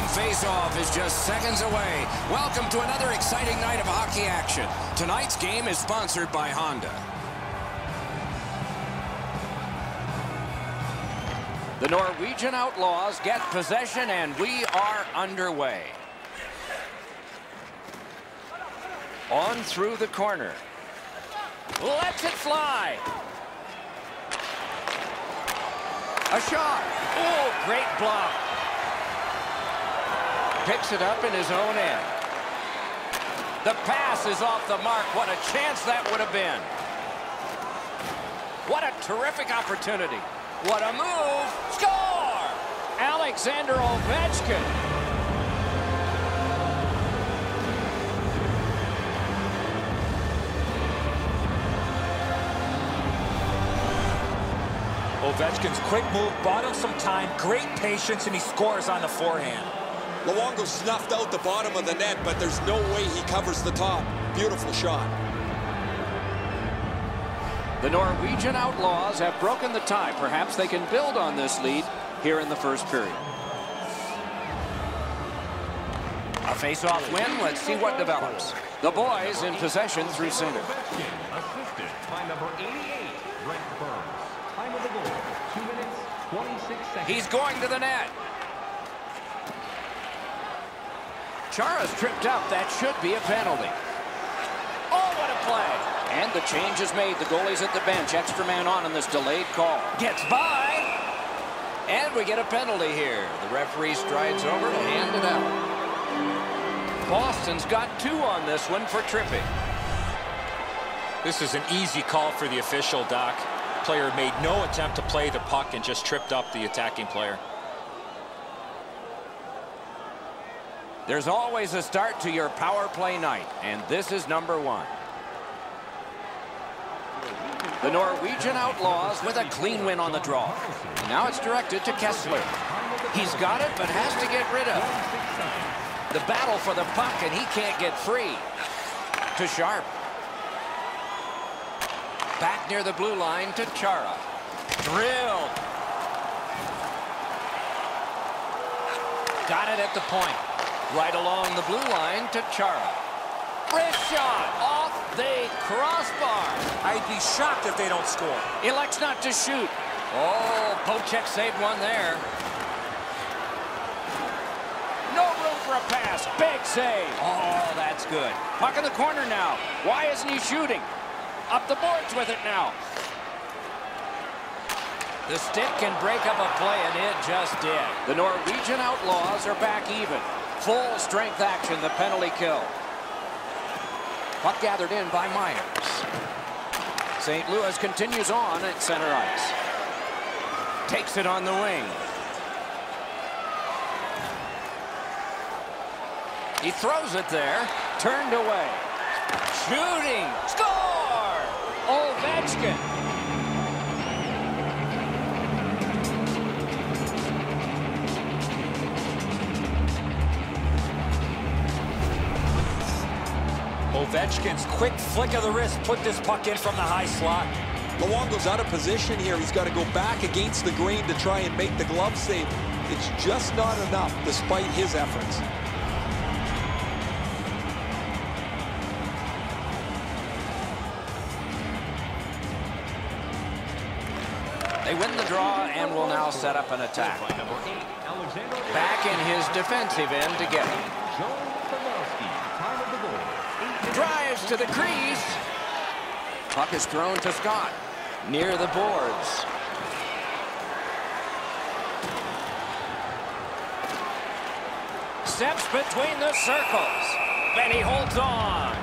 opening face-off is just seconds away. Welcome to another exciting night of hockey action. Tonight's game is sponsored by Honda. The Norwegian Outlaws get possession, and we are underway. On through the corner. Lets it fly. A shot. Oh, great block. Picks it up in his own end. The pass is off the mark. What a chance that would have been. What a terrific opportunity. What a move. Score! Alexander Ovechkin. Ovechkin's quick move bought him some time, great patience, and he scores on the forehand. Luongo snuffed out the bottom of the net, but there's no way he covers the top. Beautiful shot. The Norwegian Outlaws have broken the tie. Perhaps they can build on this lead here in the first period. A face-off win. Let's see what develops. The boys in possession through center. Assisted by number 88, Brent Burns. Time of the goal, 2 minutes, 26 seconds. He's going to the net. Chara's tripped up. That should be a penalty. Oh, what a play. And the change is made. The goalie's at the bench. Extra man on in this delayed call. Gets by. And we get a penalty here. The referee strides over to hand it out. Boston's got two on this one for tripping. This is an easy call for the official, Doc. Player made no attempt to play the puck and just tripped up the attacking player. There's always a start to your power play night, and this is number one. The Norwegian Outlaws with a clean win on the draw. Now it's directed to Kessler. He's got it, but has to get rid of. The battle for the puck, and he can't get free. To Sharp. Back near the blue line to Chara. Drilled. Got it at the point. Right along the blue line to Chara. Wrist shot off the crossbar. I'd be shocked if they don't score. Elects not to shoot. Oh, Pochek saved one there. No room for a pass. Big save. Oh, that's good. Puck in the corner now. Why isn't he shooting? Up the boards with it now. The stick can break up a play, and it just did. The Norwegian Outlaws are back even. Full strength action, the penalty kill. Puck gathered in by Myers. St. Louis continues on at center ice. Takes it on the wing. He throws it there. Turned away. Shooting. Score! Ovechkin. Ovechkin's quick flick of the wrist put this puck in from the high slot. Luongo's out of position here. He's got to go back against the grain to try and make the glove save. It's just not enough despite his efforts. They win the draw and will now set up an attack. Back in his defensive end to get it. To the crease. Puck is thrown to Scott. Near the boards. Steps between the circles. Benny holds on.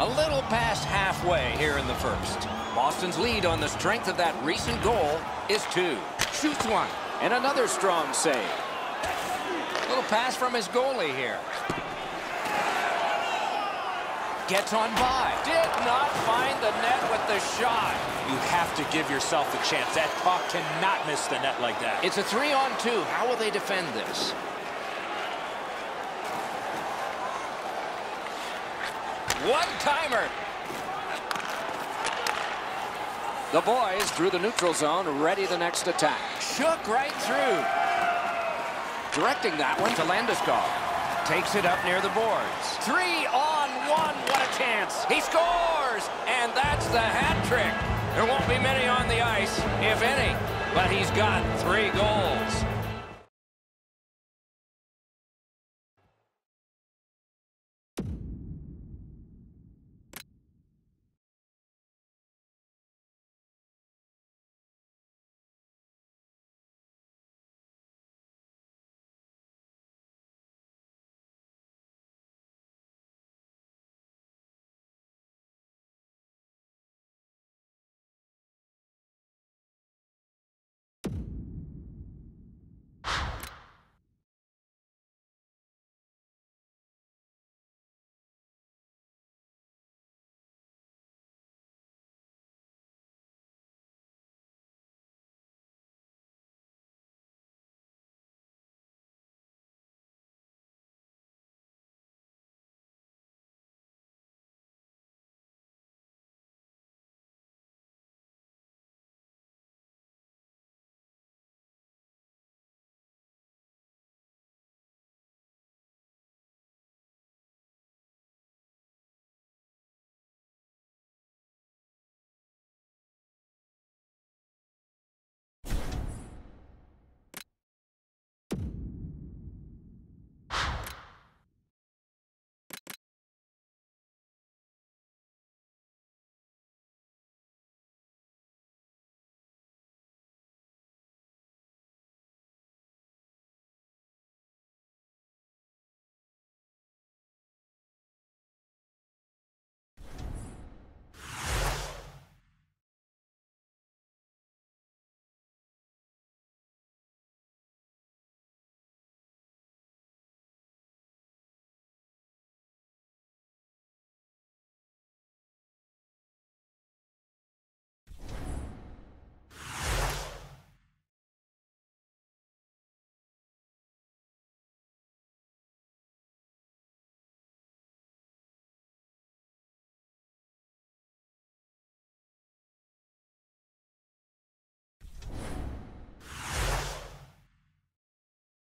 A little past halfway here in the first. Boston's lead on the strength of that recent goal is two. Shoots one. And another strong save. Little pass from his goalie here. Gets on by. Did not find the net with the shot. You have to give yourself a chance. That puck cannot miss the net like that. It's a three on two. How will they defend this? One-timer. The boys through the neutral zone, ready the next attack. Shook right through. Directing that one to Landeskog. Takes it up near the boards. Three on one. What a chance. He scores! And that's the hat trick. There won't be many on the ice, if any. But he's got three goals.